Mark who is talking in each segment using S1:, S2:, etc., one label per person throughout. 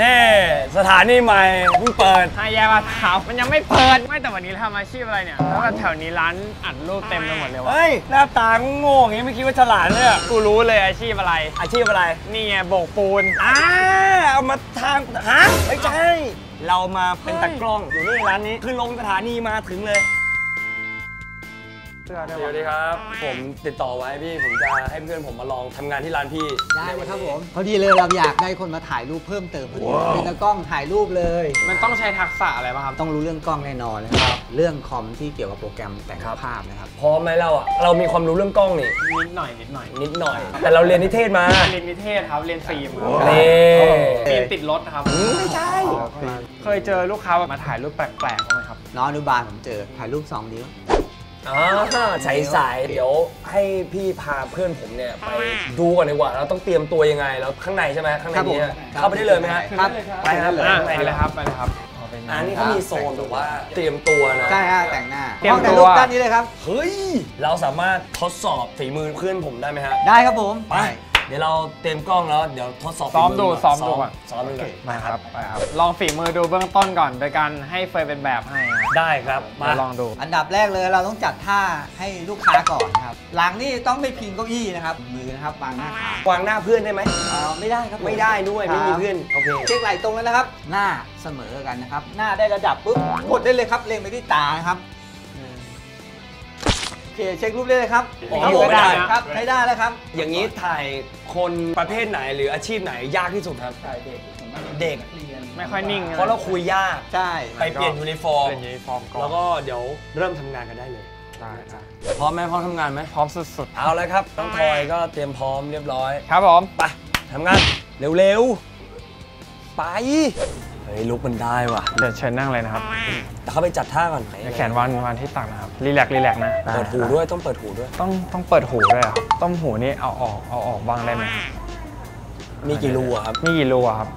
S1: นี่สถานีใหม่เพิ่งเปิด
S2: ห้าแยกลาดพร้าวมันยังไม่เปิด ไม่แต่วันนี้ทำอาชีพอะไรเนี่ย แล้วก็แถวนี้ร้านอัดรูปเต็มไปหมดเลยวะ
S1: เฮ้ย หน้าตาโง่อย่างนี้ไม่คิดว่าฉลาดเลยอะ
S2: กูรู้เลยอาชีพอะไร
S1: อาชีพอะไร
S2: นี่ไงโบกปูน
S1: อ่าเอามาทางฮะไม่ใช่ เรามาเป็นตากล้องอยู่นี่ร้านนี้ คือลงสถานีมาถึงเลย
S2: เสื้อด้วย
S1: สวั
S2: วะ
S1: สดีครับ ผมติดต่อไว้พี่ผมจะให้เพื่อนผมมาลองทำงานที่ร้านพี่
S3: ได้เลยครับผมพอดีเลยเราอยากได้คนมาถ่ายรูปเพิ่มเติมพอดีเป็นตากล้องถ่ายรูปเลย
S2: มันต้องใช้ทักษะอะไรบ้างครับ
S3: ต้องรู้เรื่องกล้องแน่นอนนะครับเรื่องคอมที่เกี่ยวกับโปรแกรมแต่ง
S1: ครับ
S3: ภาพนะครับ
S1: พร้อมไหมเราอะเรามีความรู้เรื่องกล้องนี่
S2: นิดหน่อยนิดหน่อย
S1: นิดหน่อย แต่เราเรียนนิเทศมา
S2: เรียนนิเทศครับเรียนฟิล์มครับ
S1: นี่
S2: ฟิล์มติดรถครับ
S1: อืมไม่ใช่
S2: เคยเจอลูกค้าแบบมาถ่ายรูปแปลกๆบ้างไหมครับ
S3: น้องอนุบาลผมเจอถ่ายรูป2นิ้ว
S1: อ๋อใส่สายเดี๋ยวให้พี่พาเพื่อนผมเนี่ยไปดูก่อนดีกว่าเราต้องเตรียมตัวยังไงแล้วข้างในใช่ไหมข้างในนี้
S3: ครับผม
S1: เข้าไปได้เลยไหมฮะ
S3: ครับ
S1: ไปครับ
S2: อะ
S1: ไป
S2: ไปเลยครับไปเลยครับเอาเป็น
S1: อันนี้เขามีโซนแบบว่าเตรียมตัวนะ
S3: ใช่ฮะแต่งหน้า
S2: เตรียม
S3: ห้องถ่าย
S2: ตัว
S3: รูปด้านนี้เลยครับ
S1: เฮ้ยเราสามารถทดสอบฝีมือเพื่อนผมได้ไหมฮะ
S3: ได้ครับผม
S1: ไป เดี๋ยวเราเตรียมกล้องแล้วเดี๋ยวทดสอบ
S2: ซ้อมดู
S1: ฝี
S2: ซ้อมดูก่อน
S1: ซ้อมดูก่อน
S2: ไปครับไปครับ ลองฝีมือดูเบื้องต้นก่อน โดยการให้เฟยเป็นแบบให้นะ
S1: ได้ครับมา
S2: เดี๋ยวลองดู
S3: อันดับแรกเลยเราต้องจัดท่าให้ลูกค้าก่อนนะครับหลังนี่ต้องไม่พิงเก้าอี้นะครับมือนะครับวางหน้าขาวา
S1: งหน้าเพื่อนได้ไหม
S3: เอ่อไม่ได้ครับผ
S1: ไม่ได้ด้วยไม่มีเพื่อนโอเค
S3: เช็คไหล่ตรงแล้วนะครับ หน้าเสมอกันนะครับหน้าได้ระดับปุ๊บกดได้เลยครับเล็งไปที่ตานะครับโอ เคเช็ครูปได้เลยครับ
S1: อ๋อ
S3: ครับ
S1: โหไม่ได้
S3: ครับใช้ได้แล้วครับ
S1: อย่างนี้ถ่ายคนประเภทไหนหรืออาชีพไหนยากที่สุดครับเด็ก
S2: ไม่ค่อยนิ่ง
S1: เพราะเราคุยยาก
S3: ใช่
S1: ไปเปลี่ยนยูนิฟอร์ม
S2: เป็นยูนิฟอร์มก่อน
S1: แล้วก็เดี๋ยวเริ่มทำงานกันได้เลย
S2: ได้ได้
S1: พร้อมไหมพร้อมทำงานไหม
S2: พร้อมสุด
S1: เอาแล้วครับน้องทอยก็เตรียมพร้อมเรียบร้อย
S2: ๆ ครับผม
S1: ไปทำงานเร็วๆ ไป เฮ้ยลุกมันได้ว่ะ
S2: เดี๋ยวเชิญนั่งเลยนะครับ
S1: แต่เขาไปจัดท่าก่อน
S2: เดี๋ยวแขนวางวางที่ตักนะครับ relax relax นะ
S1: เปิดหูด้วยต้องเปิดหูด้วย
S2: ต้องต้องเปิดหูด้วยเหรอครับตุ้มหูนี่เอาออกเอาออกบ้างได้ไหมครับ
S1: มีกี่รูอะครับ
S2: มีกี่รูอะครับ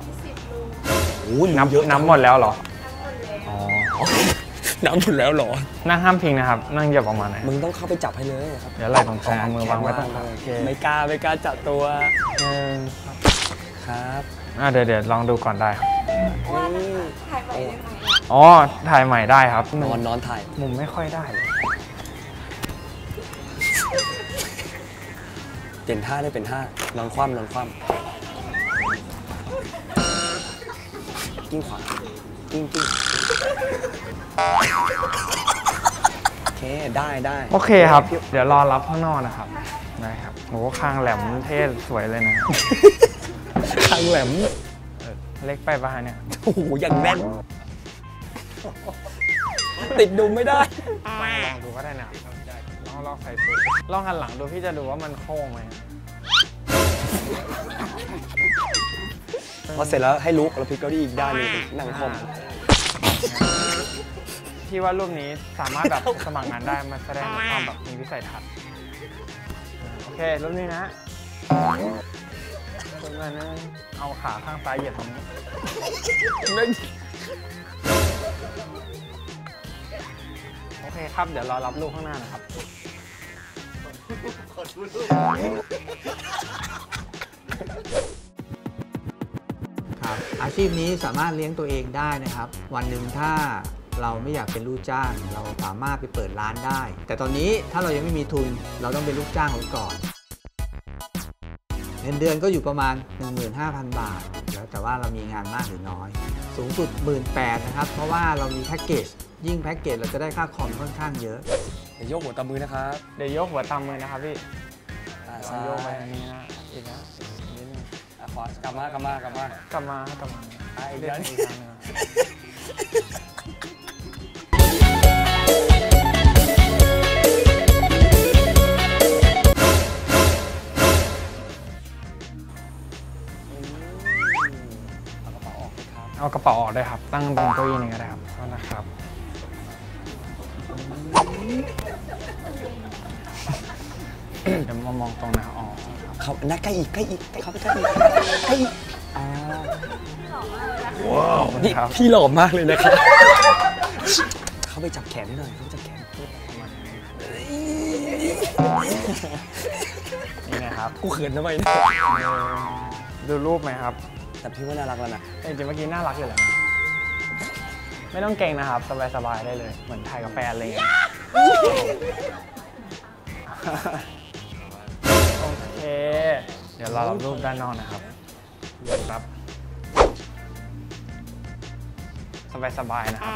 S1: โอ้ย
S2: นับ
S1: เยอะ
S2: นับหมดแล้วเหรออ๋อ
S1: นับหมดแล้วเหรอ
S2: นั่งห้ามพิงนะครับ นั่งเหยียบออกมาหน่อย
S1: มึงต้องเข้าไปจับให้เลยครับ
S2: เดี๋ยวไหล่ตรงๆเอามือวางไว้ตรงกลาง
S1: โอ
S2: โอ
S1: เค
S2: เค
S1: ไม่กล้าไม่กล้าจับตัว
S2: หนึ่ง
S1: ครับ
S2: อะเดี๋ยวเดี๋ยวลองดูก่อนได้ครับ อ๋อ ถ่ายใหม่ได้ครับ
S1: นอนนอนถ่าย
S2: มุมไม่ค่อยได้เลย
S1: เปลี่ยนท่าได้เป็นท่านอนคว่ำนอนคว่ำกิ้งขวากิ้งกิ้งโอเค ได้ได้
S2: โอเคครับ เดี๋ยวรอรับข้างนอกนะครับ ได้ครับโอ้คางแหลมเท่สวยเลยนะ
S1: ทางแหลม
S2: เออเล็กไปป่ะฮะเนี่ย
S1: โอ้โหอย่างแน่น ติดดุมไม่ได้
S2: ลองดูก็ได้นะครับลองลองใส่สูทลองหันหลังดูพี่จะดูว่ามันโค้งไหม
S1: พอเสร็จแล้วให้ลุกแล้วพลิกเก้าอี้อีกด้านหนึงนั่งคอม
S2: พี่ว่ารูปนี้สามารถแบบสมัครงานได้มาแสดงความแบบมีวิสัยทัศน์โอเครูปนี้นะ รูปนั้นนะ เอาขาข้างซ้ายเหยียบตรงนี้โอเคครับ เดี๋ยวรอรับลูกข้างหน้านะครับ
S3: ครับอาชีพนี้สามารถเลี้ยงตัวเองได้นะครับ วันหนึ่งถ้าเราไม่อยากเป็นลูกจ้าง เราสามารถไปเปิดร้านได้ แต่ตอนนี้ถ้าเรายังไม่มีทุนเราต้องเป็นลูกจ้างเขาก่อนเงินเดือนก็อยู่ประมาณ 15,000 บาท แล้วแต่ว่าเรามีงานมากหรือน้อย สูงสุด 18,000นะครับ เพราะว่าเรามีแพ็กเกจ ยิ่งแพ็กเกจเราจะได้ค่าคอมค่อนข้างเยอะ
S1: เดี๋ยวโยกหัวตามมือนะครับ
S2: เดี๋ยวยกหัวตามมือนะครับพี่
S1: อ่า
S2: ลอ
S1: ซ้าง
S2: โยกไป
S1: ย
S2: ทางนี้นะอีกนะนิดนึง
S1: อะขวากลับมากลับมากลับมาก
S2: ลับมาครับกลับมา
S1: อะอีก
S2: เดี๋ยว
S1: แล้ว
S2: อีกทางหนึง ได้ครับ ตั้งตรงเก้าอี้นี้ก็ได้ครับนะครับ เดี๋ยวมามองตรงนะครับอ๋อ
S1: เขาหน้าใกล้อีกใกล้อีกเข้าไปใกล้อีกใกล้อีกอ่านี่
S2: ครับ
S1: พี่หล่อมากเลยนะครับ เขาไปจับแขนให้หน่อยเขาจับแขน
S2: นี่นไงครับ
S1: กูเขินทำไมเนี่ย
S2: ดูรูปไหมครับ
S1: แต่พี่ว่าน่ารักแล้วนะ
S2: แต่จริงๆเมื่อกี้น่ารักอยู่แล้วนะ ไม่ต้องเก่งนะครับ สบายๆได้เลย เหมือนถ่ายกับแฟอะไรอย่างเงี้ยโอเค เดี๋ยวเรารับรูปด้านนอกนะครับดูครับสบายๆนะครับ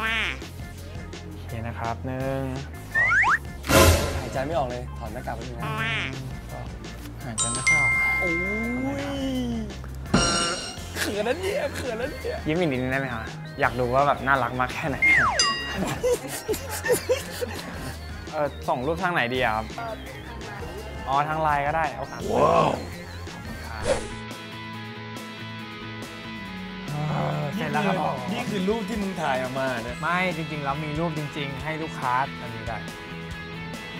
S2: โอเคนะครับหนึ่ง
S1: หายใจไม่ออกเลย ถอดหน้ากากไปดูนะ
S2: หายใจไม่เข้า
S1: โอ้ย เขินแล้วเนี่ยเขินแล้วเนี่ย
S2: ยิ้มอีกนิดนึงได้ไหมครับอยากดูว่าแบบน่ารักมากแค่ไหนเออส่งรูปทางไหนดีอะครับอ๋อทางไลน์ก็ได้เอาครับว้าวเสร็จแล้วครับผม
S1: นี่คือรูปที่มึงถ่ายออกมาเนี่ย
S2: ไม่จริงๆแล้วมีรูปจริง ๆ ให้ลูกค้าอันนี้ได้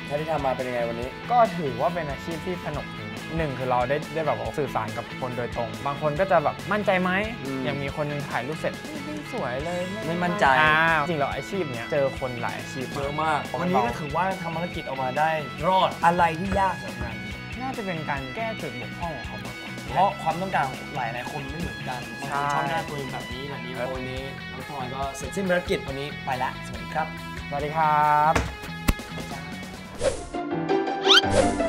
S1: แค่ที่ทำมาเป็นยังไงวันนี้
S2: ก็ถือว่าเป็นอาชีพที่สนุกดี หนึ่งคือเราได้ได้แบบว่าสื่อสารกับคนโดยตรง บางคนก็จะแบบมั่นใจไหม
S1: อืม
S2: อย่างมีคนหนึงถ่ายรูปเสร็จไม่สวยเลย
S1: ไม่มั่นใจ
S2: อ่าจริงเราอาชีพเนี้ยเจอคนหลายอาชีพ
S1: เยอะมาก
S2: เพราะ
S1: วั
S2: มันน
S1: นี้
S2: เบา
S1: ก็ถือว่าทำภารกิจออกมาได้รอดอะไรที่ยากสำหรับ
S2: น่าจะเป็นการแก้จุดบกพร่องของเขามากกว่า
S1: เพราะความต้องการของหลายหลายๆคนไม่เหมือนกันบางคนชอบหน้าตัวเองแบบนี้แบบนี้
S2: ครับ
S1: วันนี้น้องพลอยก็เสร็จสิ้นภารกิจวันนี้ไปละสวัสดีครับ
S2: สวัสดีครับ